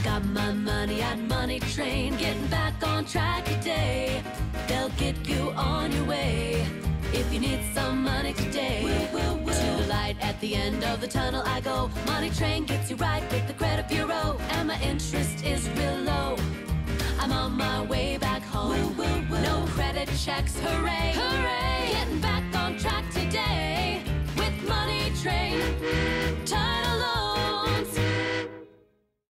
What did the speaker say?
I got my money at Money Train, getting back on track today. They'll get you on your way if you need some money today. Woo, woo, woo. To the light at the end of the tunnel I go. Money Train gets you right with the credit bureau, and my interest is real low. I'm on my way back home. No credit checks, hooray! Hooray! Getting back on track today with Money Train.